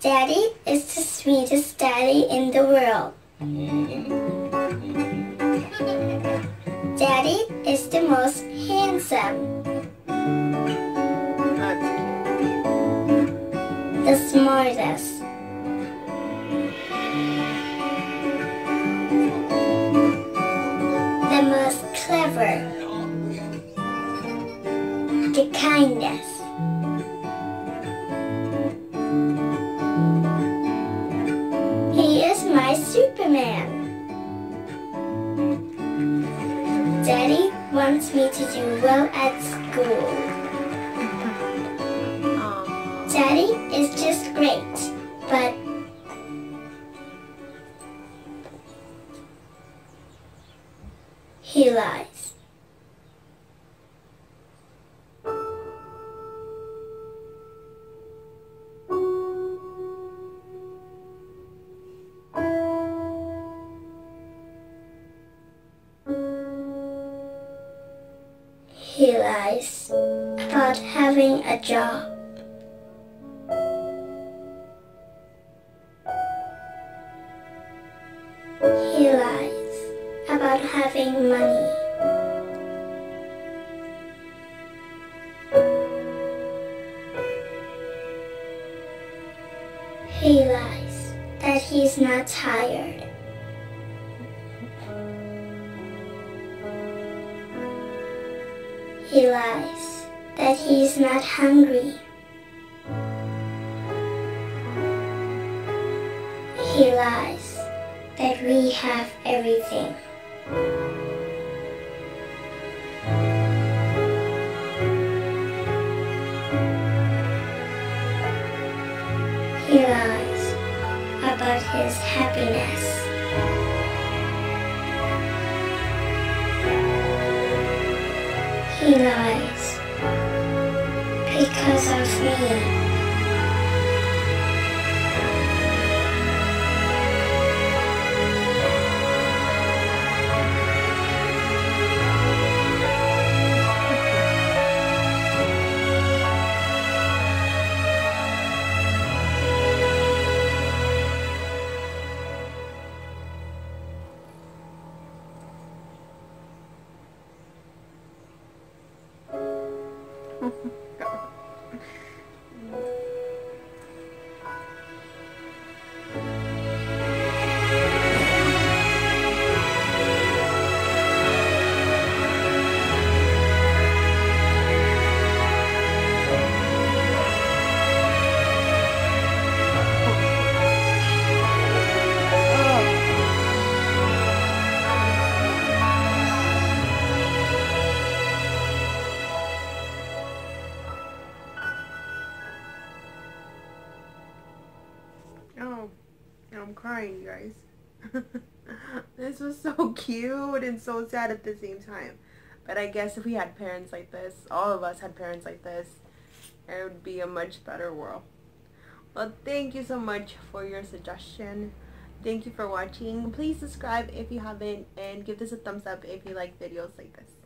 Daddy is the sweetest daddy in the world. Daddy is the most handsome, the smartest. The most clever, the kindest. Daddy wants me to do well at school. Daddy is just great, but he lies. About having a job. He lies about having money. He lies that he's not tired. He lies that he is not hungry. He lies that we have everything. He lies about his happiness. He lies because of me. Oh, I'm crying, you guys. this was so cute and so sad at the same time. But I guess if we had parents like this, all of us had parents like this, it would be a much better world. Well, thank you so much for your suggestion. Thank you for watching. Please subscribe if you haven't and give this a thumbs up if you like videos like this.